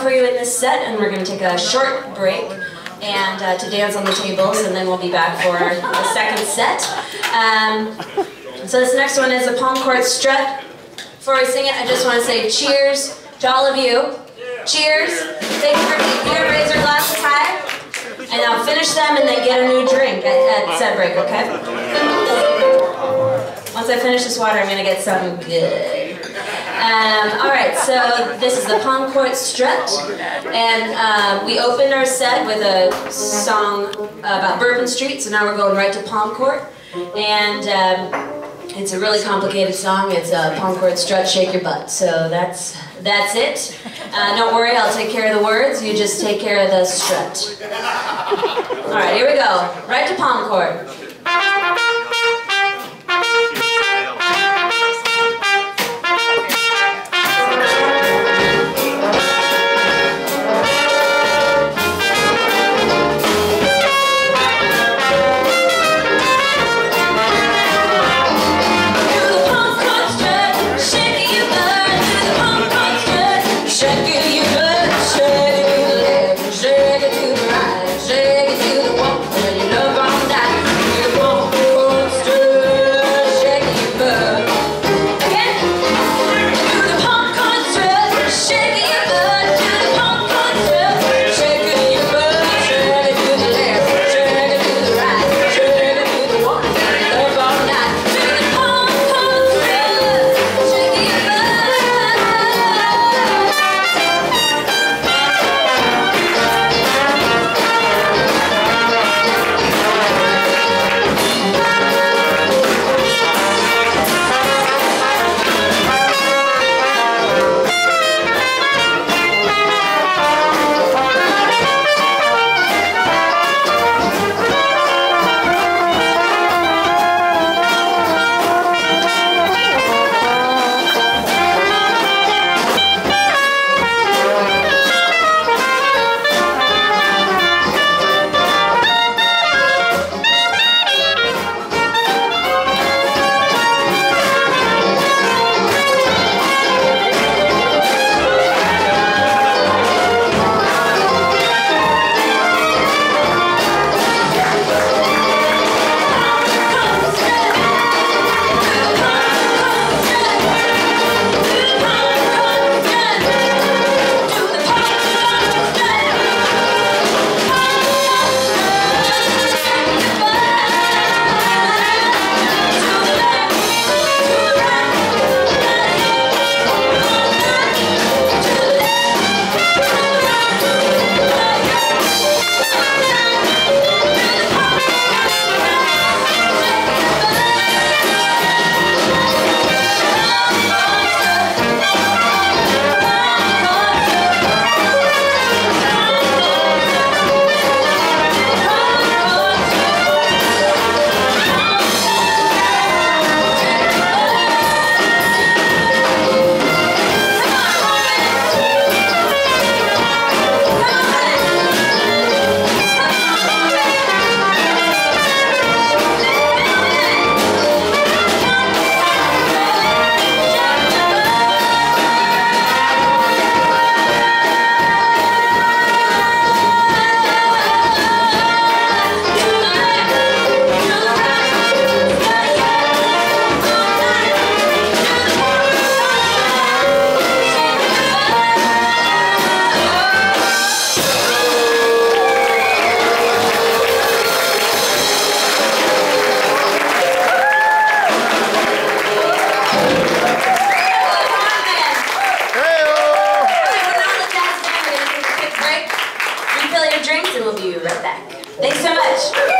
for you in this set, and we're going to take a short break and uh, to dance on the tables, and then we'll be back for the second set. Um, so this next one is a palm court strut. Before we sing it, I just want to say cheers to all of you. Cheers. Thank you for being here. Raise your glasses high. And I'll finish them and then get a new drink at, at set break, okay? Once I finish this water, I'm going to get something good. Um, all right, so this is the Palm Court Strut, and uh, we opened our set with a song about Bourbon Street, so now we're going right to Palm Court, and um, it's a really complicated song. It's a Palm Court Strut, Shake Your Butt, so that's that's it. Uh, don't worry, I'll take care of the words. You just take care of the strut. All right, here we go. Right to Palm Court. Thanks so much.